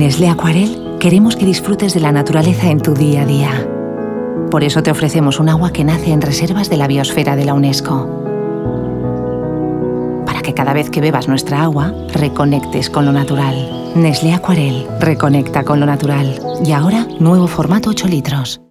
Nestlé Acuarel queremos que disfrutes de la naturaleza en tu día a día. Por eso te ofrecemos un agua que nace en reservas de la biosfera de la UNESCO. Para que cada vez que bebas nuestra agua, reconectes con lo natural. Nestlé Acuarel, reconecta con lo natural. Y ahora, nuevo formato 8 litros.